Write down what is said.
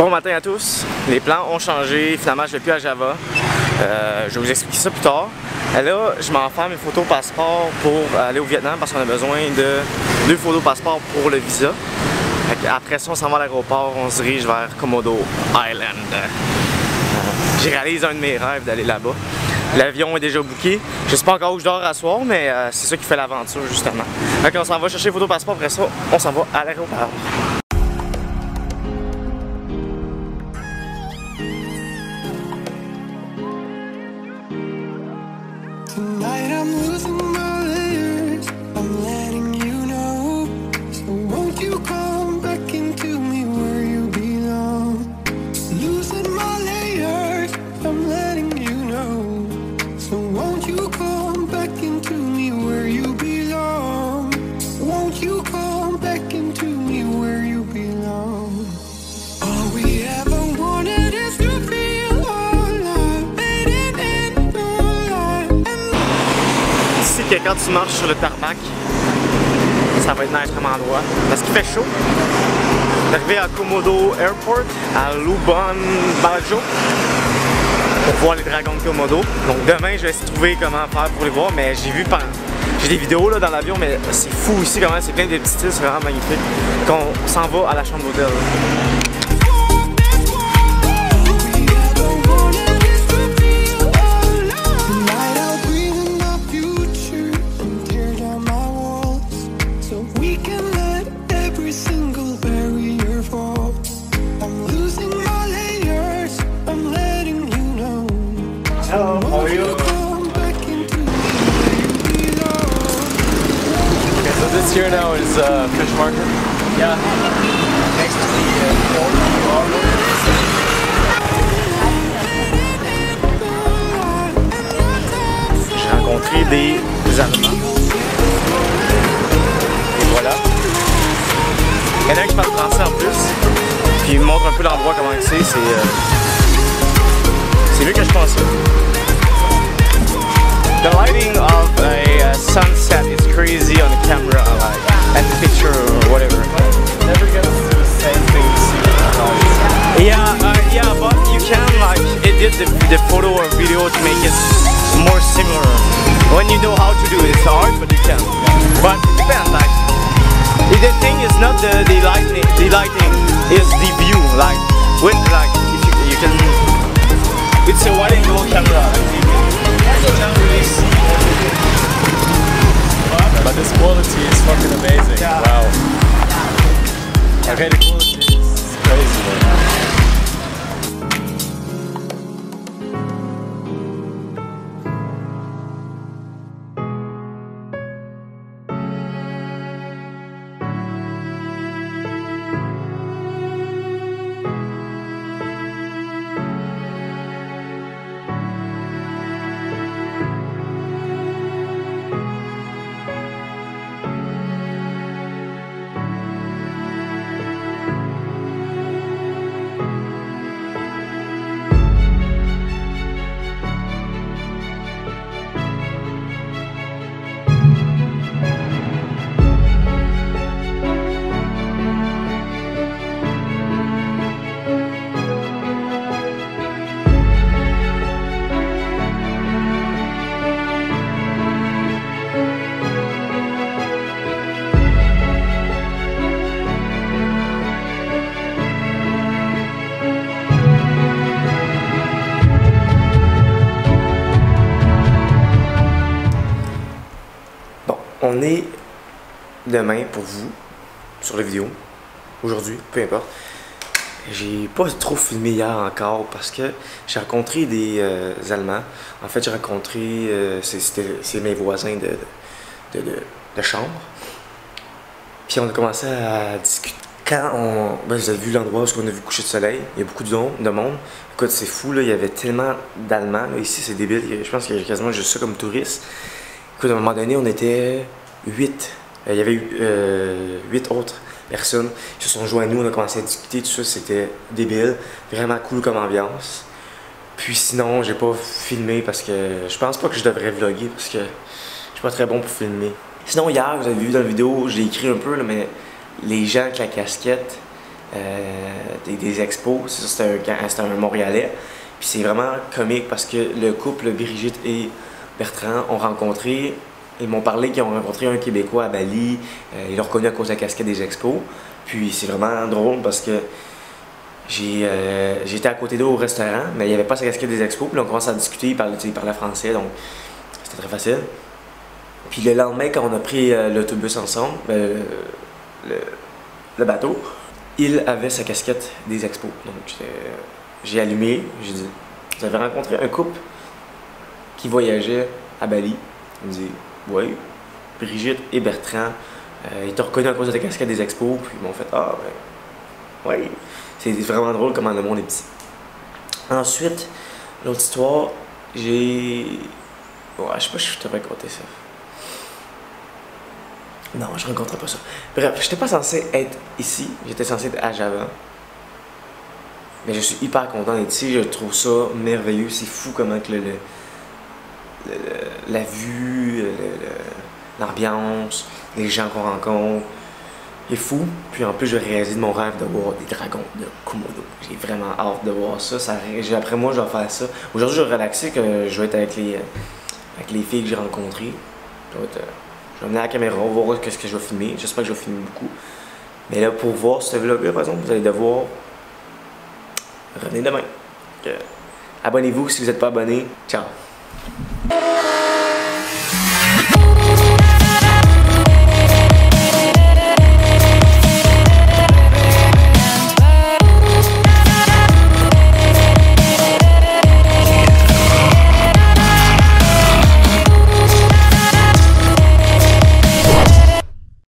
Bon matin à tous. Les plans ont changé. Finalement, je ne vais plus à Java. Euh, je vais vous expliquer ça plus tard. Et là, je m'en fais mes photos passeport pour aller au Vietnam parce qu'on a besoin de deux photos passeport pour le visa. Après ça, on s'en va à l'aéroport, on se dirige vers Komodo Island. Euh, j'ai réalisé un de mes rêves d'aller là-bas. L'avion est déjà booké. Je sais pas encore où je dors à soir, mais euh, c'est ça qui fait l'aventure justement. Donc on s'en va chercher photo passeport, après ça, on s'en va à l'aéroport. Que quand tu marches sur le tarmac, ça va être nice comme endroit. Parce qu'il fait chaud. D'arriver à Komodo Airport, à Lubon Bajo, pour voir les dragons de Komodo. Donc demain, je vais essayer de trouver comment faire pour les voir, mais j'ai vu par... J'ai des vidéos là dans l'avion, mais c'est fou ici comment c'est plein de petits styles, c'est vraiment magnifique. Quand on s'en va à la chambre d'hôtel. This here now is uh, fish market. Yeah. Next to the uh, J'ai rencontré des Allemands. Et voilà. Il y en a un qui parle français en plus. Puis il me montre un peu l'endroit comment c'est. C'est euh... c'est mieux que je pensais. The, the photo or video to make it more similar. When you know how to do it, it's hard, but you can. But it depends, like, the thing is not the, the lighting, the lighting is the view, like, when, like, if you, you can, it's a wide angle camera, but this quality is fucking amazing. Yeah. Wow. Okay, on est demain pour vous sur la vidéo, aujourd'hui, peu importe. J'ai pas trop filmé hier encore parce que j'ai rencontré des euh, Allemands. En fait, j'ai rencontré, euh, c'est mes voisins de, de, chambre. Puis on a commencé à discuter. Quand on. Ben, vous avez vu l'endroit où on a vu coucher de soleil, il y a beaucoup de, de monde. Écoute, c'est fou, là, il y avait tellement d'Allemands. Ici, c'est débile. Je pense qu'il y a quasiment juste ça comme touriste. Écoute, à un moment donné, on était 8. Il y avait eu euh, 8 autres personnes qui se sont joints à nous. On a commencé à discuter, tout ça. C'était débile. Vraiment cool comme ambiance. Puis sinon, j'ai pas filmé parce que je pense pas que je devrais vlogger parce que je suis pas très bon pour filmer. Sinon, hier, vous avez vu dans la vidéo, j'ai écrit un peu, mais les gens avec la casquette, des, des, expos. C'est ça, c'était un, c'était un Montréalais. Puis c'est vraiment comique parce que le couple Brigitte et Bertrand ont rencontré, ils m'ont parlé qu'ils ont rencontré un Québécois à Bali. ils l'ont reconnu à cause de la casquette des expos. Puis c'est vraiment drôle parce que j'ai, j'étais à côté d'eux au restaurant, mais il n'y avait pas sa casquette des expos. Puis on commence à discuter, ils parlaient, ils parlaient français, donc c'était très facile. Puis le lendemain, quand on a pris euh, l'autobus ensemble, ben, le, bateau, il avait sa casquette des expos. Donc j'ai allumé, j'ai dit Vous avez rencontré un couple qui voyageait à Bali Il dit Oui, Brigitte et Bertrand. Euh, ils t'ont reconnu à cause de ta casquette des expos. Puis ils m'ont fait Ah, ben, oui. C'est vraiment drôle comment le monde est petit. Ensuite, l'autre histoire, j'ai. Ouais, je sais pas si je te raconter ça. Non, je rencontrais pas ça. Bref, j'étais pas censé être ici, j'étais censé être à Java. Mais je suis hyper content d'être ici, je trouve ça merveilleux. C'est fou comment que le, la vue, l'ambiance, les gens qu'on rencontre est fou. Puis en plus, je réalisé de mon rêve de voir des dragons de Komodo. J'ai vraiment hâte de voir ça. après moi, je vais faire ça. Aujourd'hui, je vais relaxer que je vais être avec les, avec les filles que j'ai rencontrées. Euh, je vais amener la caméra, voir ce que je vais filmer. J'espère que je vais filmer beaucoup. Mais là, pour voir ce vlog-là, par exemple, vous allez devoir revenir demain. Abonnez-vous si vous n'êtes pas abonné. Ciao! you